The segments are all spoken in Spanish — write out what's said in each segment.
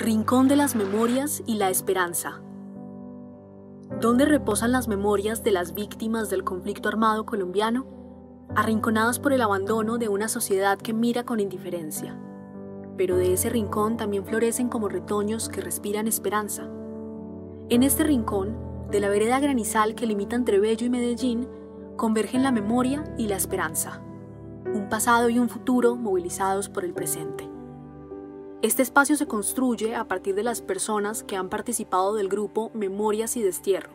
Rincón de las Memorias y la Esperanza. ¿Dónde reposan las memorias de las víctimas del conflicto armado colombiano? Arrinconadas por el abandono de una sociedad que mira con indiferencia. Pero de ese rincón también florecen como retoños que respiran esperanza. En este rincón, de la vereda granizal que limita entre Bello y Medellín, convergen la memoria y la esperanza. Un pasado y un futuro movilizados por el presente. Este espacio se construye a partir de las personas que han participado del grupo Memorias y Destierro,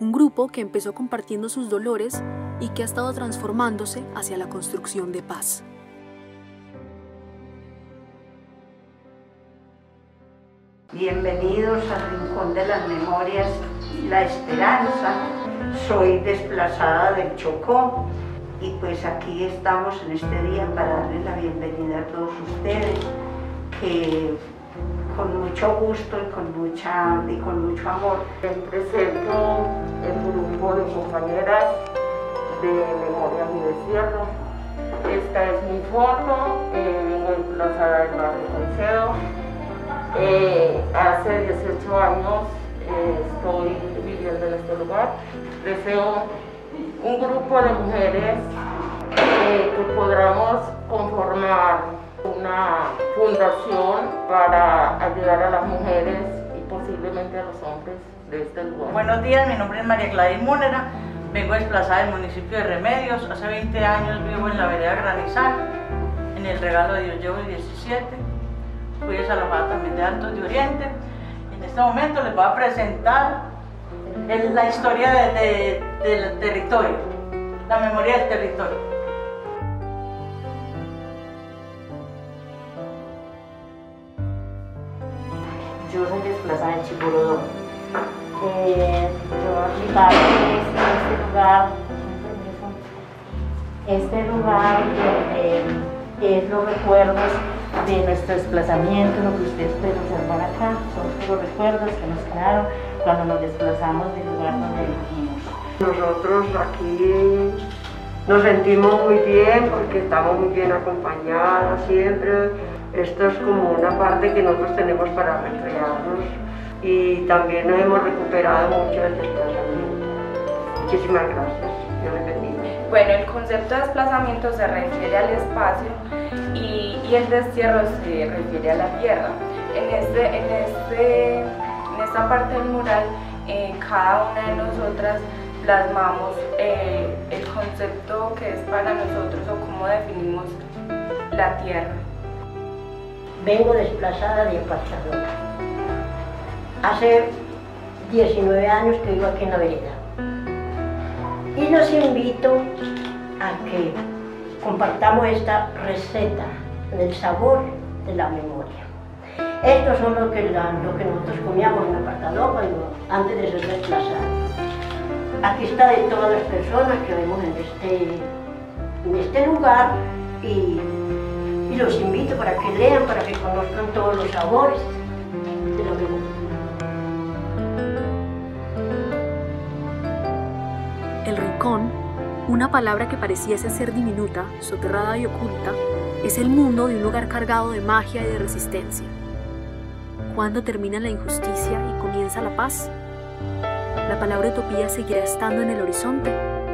un grupo que empezó compartiendo sus dolores y que ha estado transformándose hacia la construcción de paz. Bienvenidos al Rincón de las Memorias y la Esperanza. Soy desplazada del Chocó y pues aquí estamos en este día para darles la bienvenida a todos ustedes que con mucho gusto y con, mucha, y con mucho amor les presento el grupo de compañeras de Memorias y Destierro. Esta es mi foto en el Plaza del Barrio Concedo. Eh, hace 18 años eh, estoy viviendo en este lugar. Deseo un grupo de mujeres eh, que podamos conformar una fundación para ayudar a las mujeres y posiblemente a los hombres de este lugar. Buenos días, mi nombre es María Gladys Múnera, vengo desplazada del municipio de Remedios, hace 20 años vivo en la vereda Granizal, en el regalo de Dios llevo el 17, fui desalojada también de Altos de Oriente. En este momento les voy a presentar la historia del territorio, la memoria del territorio. Chipurodó. Eh, yo, mi padre es este lugar, este lugar eh, es los recuerdos de nuestro desplazamiento, lo que ustedes pueden observar acá, son los recuerdos que nos quedaron cuando nos desplazamos del lugar donde vivimos. Nosotros aquí nos sentimos muy bien porque estamos muy bien acompañadas siempre esto es como una parte que nosotros tenemos para recrearnos y también nos hemos recuperado mucho del desplazamiento. Muchísimas gracias. Dios les bendiga. Bueno, el concepto de desplazamiento se refiere al espacio y, y, el destierro se refiere a la tierra. En, este, en, este, en esta parte del mural, eh, cada una de nosotras plasmamos eh, el concepto que es para nosotros o cómo definimos la tierra vengo desplazada de Pachadora. Hace 19 años que vivo aquí en la vereda. Y los invito a que compartamos esta receta del sabor de la memoria. Estos son lo que, que nosotros comíamos en el apartado cuando, antes de ser desplazados. Aquí está de todas las personas que vemos en este, en este lugar y y los invito para que lean, para que conozcan todos los sabores de la memoria. Una palabra que pareciese ser diminuta, soterrada y oculta, es el mundo de un lugar cargado de magia y de resistencia. ¿Cuándo termina la injusticia y comienza la paz? ¿La palabra utopía seguirá estando en el horizonte?